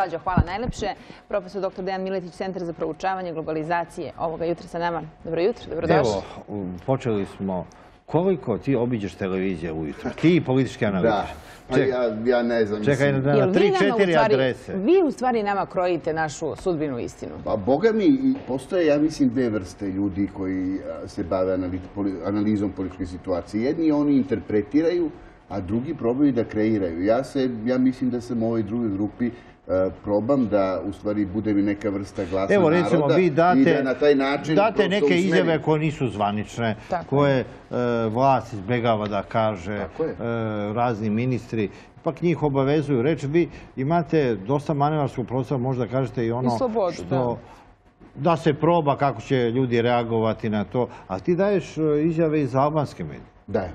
Sađo, hvala najlepše. Profesor dr. Dejan Miletić, Centar za proučavanje globalizacije ovoga jutra sa nama. Dobro jutro, dobrodošli. Evo, počeli smo. Koliko ti obiđeš televizije ujutro? Ti i politički Da, analitičar. pa ja, ja ne znam. Čekaj, na, na vi tri, četiri adrese. Vi u stvari nama krojite našu sudbinu istinu. Pa boga mi, postoje, ja mislim, dve vrste ljudi koji se bave analizom političke situacije. Jedni oni interpretiraju, a drugi probaju da kreiraju. Ja, se, ja mislim da sam u ovoj drugoj grupi probam da u stvari bude mi neka vrsta glasa Evo recimo naroda vi i date, da na taj način date neke izjave koje nisu zvanične, Tako koje e, vlast izbjegava da kaže, e, razni ministri, ipak njih obavezuju. Reći vi imate dosta manevarskog prostora, možda kažete i ono I slobodu, što da. se proba kako će ljudi reagovati na to, a ti daješ e, izjave iz albanske medije. Dajem.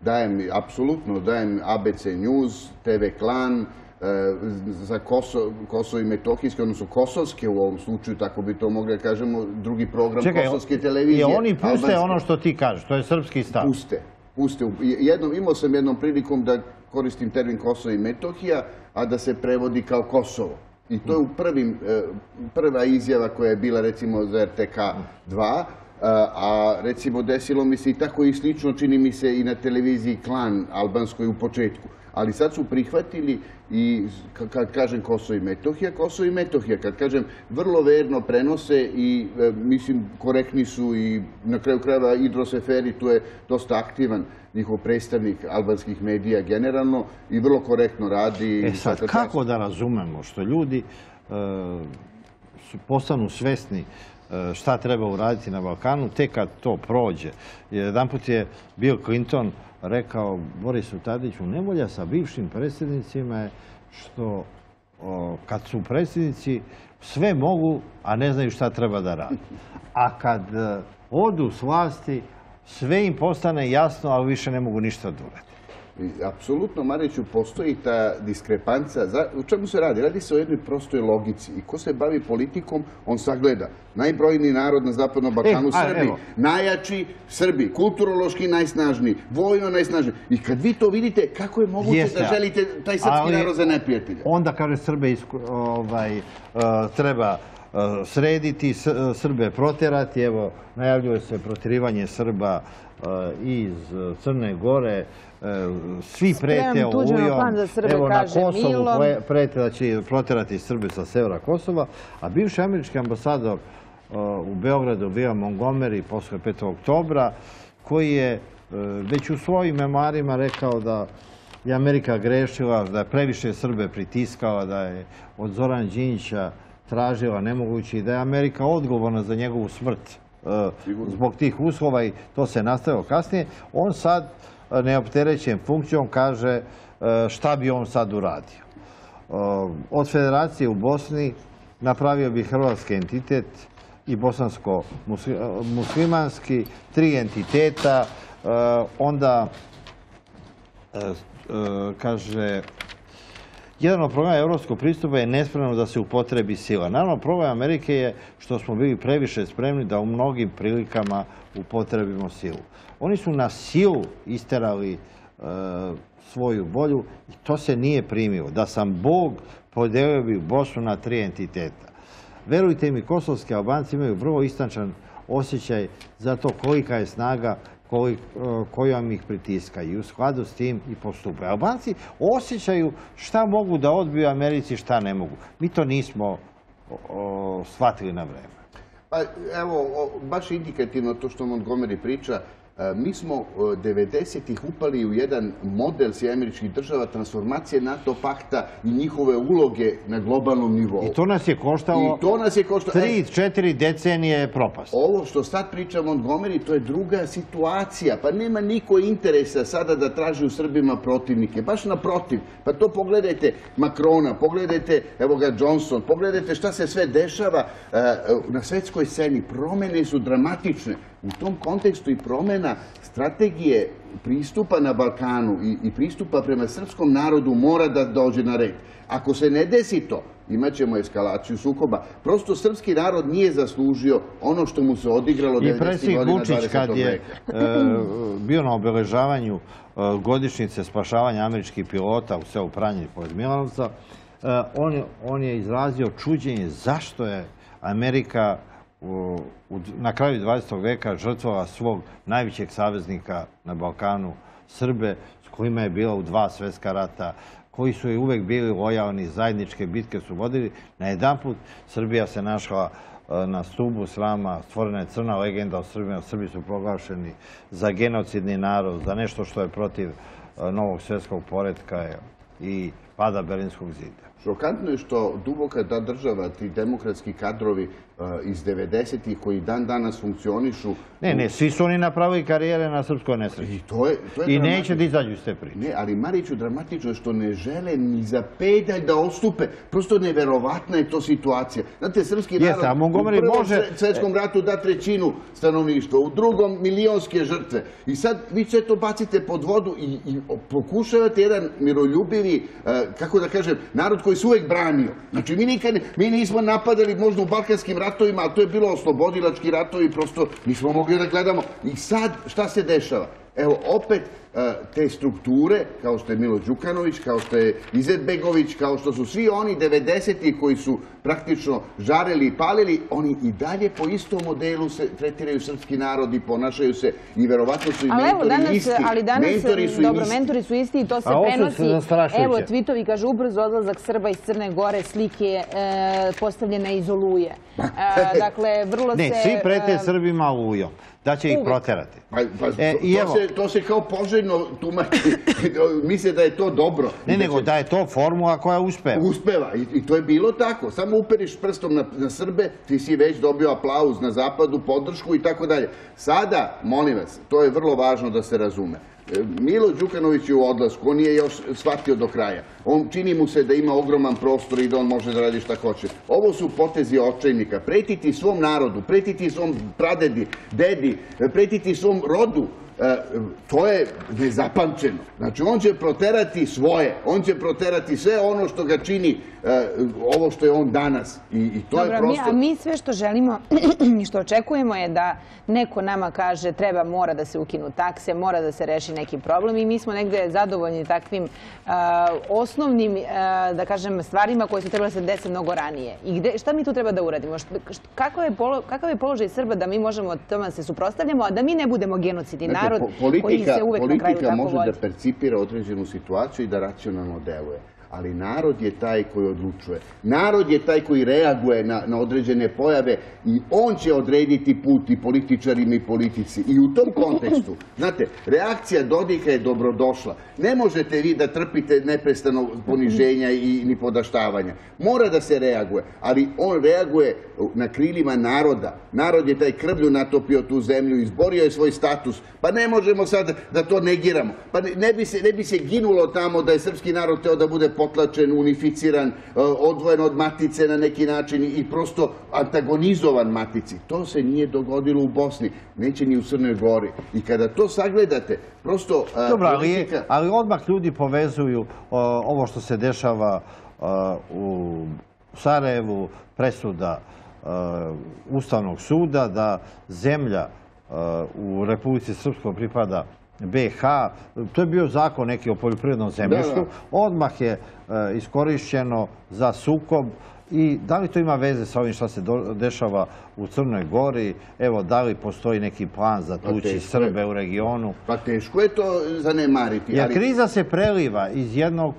Dajem, apsolutno, dajem ABC News, TV Klan, e, za Kosovo, Kosovo i Metohijske, odnosno Kosovske u ovom slučaju, tako bi to mogli da kažemo, drugi program Kosovske televizije. i oni puste albanske. ono što ti kažeš, to je srpski stav. Puste, puste. Jednom, imao sam jednom prilikom da koristim termin Kosovo i Metohija, a da se prevodi kao Kosovo. I to je u prvim, e, prva izjava koja je bila recimo za RTK 2, a recimo desilo mi se i tako i slično čini mi se i na televiziji Klan albanskoj u početku. Ali sad su prihvatili i ka- kad kažem Kosovo i Metohija, Kosovo i Metohija. Kad kažem vrlo verno prenose i e, mislim korektni su i na kraju krajeva Idro Seferi tu je dosta aktivan njihov predstavnik albanskih medija generalno i vrlo korektno radi. E sad, kako da razumemo što ljudi e, postanu svesni šta treba uraditi na Balkanu, tek kad to prođe. Jedanput je Bill Clinton rekao Borisu Tadiću, nevolja sa bivšim predsjednicima je što kad su predsjednici sve mogu, a ne znaju šta treba da rade. A kad e, odu s vlasti, sve im postane jasno, ali više ne mogu ništa da urade. I Apsolutno, Mariću, postoji ta diskrepanca. U čemu se radi? Radi se o jednoj prostoj logici. I ko se bavi politikom, on sagleda. Najbrojniji narod na Zapadnom Balkanu, E, a, Srbi. Najjači Srbi. Kulturološki najsnažniji. Vojno najsnažniji. I kad vi to vidite, kako je moguće Jeste, da želite taj srpski ali narod za neprijatelja? Onda, kaže, Srbe ovaj, e, treba srediti, S- e, Srbe protjerati. Evo, najavljuje se protjerivanje Srba e, iz e, Crne Gore. E, Svi prete olujom. Evo, na Kosovu prete da će protjerati Srbe sa severa Kosova. A bivši američki ambasador e, u Beogradu bio Montgomery posle 5. oktobra, koji je e, već u svojim memoarima rekao da je Amerika grešila, da je previše Srbe pritiskala, da je od Zorana Đinjića tražila nemogući i da je Amerika odgovorna za njegovu smrt e, zbog tih uslova i to se nastavilo kasnije. On sad, e, neopterećen funkcijom, kaže e, šta bi on sad uradio. Od federacije u Bosni napravio bi hrvatski entitet i bosansko-muslimanski, tri entiteta, onda kaže jedan od problema evropskog pristupa je nespremno da se upotrebi sila. Naravno, problem Amerike je što smo bili previše spremni da u mnogim prilikama upotrebimo silu. Oni su na silu isterali e, svoju volju i to se nije primilo. Da sam Bog, podelio bi Bosnu na tri entiteta. Verujte mi, kosovski Albanci imaju vrlo istančan osjećaj za to kolika je snaga kojom ih pritiska i u skladu s tim i postupaju. Albanci osjećaju šta mogu da odbiju Americi, šta ne mogu. Mi to nismo shvatili na vreme. Pa evo, baš indikativno to što Montgomery priča, e, mi smo e, 90-ih upali u jedan model Sjedinjenih američkih država transformacije NATO pakta i njihove uloge na globalnom nivou. I to nas je koštalo I to nas je koštalo- tri, četiri decenije propast. Ovo što sad priča Montgomery, to je druga situacija. Pa nema niko interesa sada da traži u Srbima protivnike. Baš naprotiv. Pa to pogledajte Makrona, pogledajte evo ga Johnson, pogledajte šta se sve dešava e, na svetskoj sceni. Promene su dramatične. U tom kontekstu i promena strategije pristupa na Balkanu i, i pristupa prema srpskom narodu mora da dođe na red. Ako se ne desi to, imat ćemo eskalaciju sukoba. Prosto srpski narod nije zaslužio ono što mu se odigralo I 90. predsjednik godina Vučić 20. kad je e, bio na obeležavanju e, godišnjice spašavanja američkih pilota u selu Pranji pored Milanovca, E, on, on je izrazio čuđenje zašto je Amerika u- na kraju 20. veka žrtvovala svog najvećeg saveznika na Balkanu, Srbe, s kojima je bila u dva svjetska rata, koji su joj uvek bili lojalni, zajedničke bitke su vodili. Na jedanput Srbija se našla e, na stubu srama, stvorena je crna legenda o Srbima, Srbi su proglašeni za genocidni narod, za nešto što je protiv e, novog svjetskog poretka i pada Berlinskog zida. Šokantno je što duboka ta država, ti demokratski kadrovi e, iz 90-ih koji dan danas funkcionišu. Ne, ne, svi su oni napravili karijere na srpskoj nesreći. I to je, to je I neće da izađu iz te priče. Ne, ali Mariću dramatično je što ne žele ni za pedalj da ostupe. Prosto neverovatna je to situacija. Znate, srpski narod a Montgomery u prvom može- svetskom ratu da trećinu stanovništva, u drugom milionske žrtve. I sad vi sve to bacite pod vodu i, i pokušavate jedan miroljubivi, e, kako da kažem, narod koji se uvek branio. Znači, mi nikad mi nismo napadali možda u balkanskim ratovima, ali to je bilo oslobodilački ratovi, prosto nismo mogli da gledamo. I sad, šta se dešava? Evo, opet te strukture, kao što je Milo Đukanović, kao što je Izetbegović, kao što su svi oni 90-ih koji su praktično žareli i palili, oni i dalje po istom modelu se tretiraju srpski narod i ponašaju se i verovatno su i Ali evo mentori danas, isti. ali danas, mentori su dobro, isti. mentori su isti i to se prenosi. Evo, tvitovi kaže ubrzo odlazak Srba iz Crne Gore, slike e, postavljene iz Oluje. E, dakle, vrlo Ne, se... svi prete e, Srbima lujom, da će ih proterati. Pa, pa, E, to, to se, to se kao poželjno tumači. Misle da je to dobro. Ne, nego će- da je to formula koja uspeva. Uspeva I, i to je bilo tako. Samo uperiš prstom na, na Srbe, ti si već dobio aplauz na zapadu, podršku i tako dalje. Sada, molim vas, to je vrlo važno da se razume. E, Milo Đukanović je u odlasku, on nije još shvatio do kraja. On čini mu se da ima ogroman prostor i da on može da radi šta hoće. Ovo su potezi očajnika. Pretiti svom narodu, pretiti svom pradedi, dedi, pretiti svom rodu, to je nezapamćeno. Znači, on će proterati svoje, on će proterati sve ono što ga čini e, ovo što je on danas. I, i to Dobro, je mi, prosto... a mi sve što želimo i što očekujemo je da neko nama kaže treba, mora da se ukinu takse, mora da se reši neki problem i mi smo negde zadovoljni takvim a, osnovnim, a, da kažem, stvarima koje su trebale da se dese mnogo ranije. I gde, šta mi tu treba da uradimo? Kakav, je polo, kakav je položaj Srba da mi možemo tome se suprostavljamo, a da mi ne budemo genocidni narod po- koji se uvek na kraju politika tako može vodi? da percipira određenu situaciju i da racionalno deluje. Ali narod je taj koji odlučuje. Narod je taj koji reaguje na, na određene pojave i on će odrediti put i političarima i politici. I u tom kontekstu, znate, reakcija Dodika je dobrodošla. Ne možete vi da trpite neprestano poniženja i ni podaštavanja. Mora da se reaguje, ali on reaguje na krilima naroda. Narod je taj krvlju natopio tu zemlju, izborio je svoj status. Pa ne možemo sad da to negiramo. Pa ne, ne bi, se, ne bi se ginulo tamo da je srpski narod teo da bude potlačen, unificiran, e, odvojen od matice na neki način i prosto antagonizovan matici. To se nije dogodilo u Bosni, neće ni u Crnoj Gori. I kada to sagledate, prosto e, Dobro, ali, politika- ali odmah ljudi povezuju o, ovo što se dešava o, u Sarajevu, presuda o, Ustavnog suda, da zemlja u Republici Srpskoj pripada BH, to je bio zakon neki o poljoprivrednom zemljištu, odmah je e, iskorišćeno za sukob i da li to ima veze sa ovim što se do- dešava u Crnoj Gori? Evo, da li postoji neki plan za Pa tući. Srbe u regionu? Pa teško je to zanemariti. Jer ali- kriza se preliva iz jednog u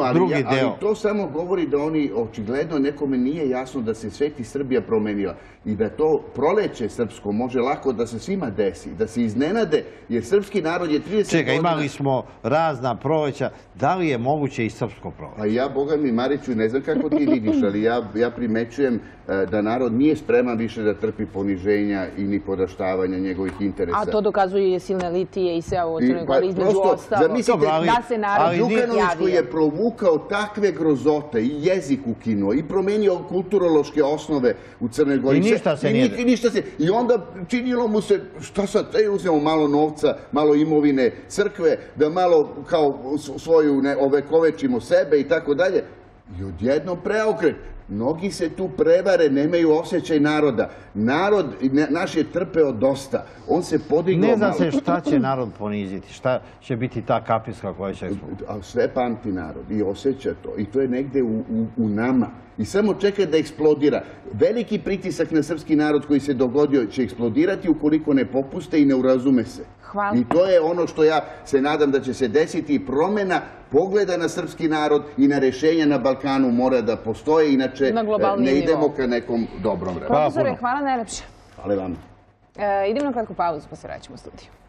ali, drugi ali deo. to samo govori da oni očigledno nekome nije jasno da se sveti Srbija promenila i da to proleće srpsko može lako da se svima desi, da se iznenade, jer srpski narod je 30 Čekaj, godina... imali smo razna proleća. Da li je moguće i srpsko proleće? Pa ja, Boga mi, Mariću, ne znam kako ti vidiš, ali ja, ja primećujem e, da narod nije spreman više da trpi poniženja i ni podaštavanja njegovih interesa. A to dokazuju i silne litije i sve ovo Crnoj pa, Gori, između ostalog. zamislite, ali- da se narod Đukanović koji je provukao takve grozote i jezik ukinuo i promenio kulturološke osnove u Crnoj Gori. I ništa se nije ni- i ništa se. I onda činilo mu se, šta sad, ej, uzmemo malo novca, malo imovine crkve, da malo kao svoju ne, ovekovečimo sebe i tako dalje. I odjednom preokret. Mnogi se tu prevare, nemaju osjećaj naroda. Narod naš je trpeo dosta. On se podigao Ne zna malo. se šta će narod poniziti, šta će biti ta kapiska koja će eksploditi. A sve pamti narod i osjeća to. I to je negde u, u, u nama. I samo čeka da eksplodira. Veliki pritisak na srpski narod koji se dogodio će eksplodirati ukoliko ne popuste i ne urazume se. Hvala. I to je ono što ja se nadam da će se desiti i promjena pogleda na srpski narod i na rešenja na Balkanu mora da postoje, inače ne idemo nivou. ka nekom dobrom vremenu. Hvala Profesore, hvala najlepše. Hvala vam. E, idemo na kratku pauzu pa se vraćamo u studiju.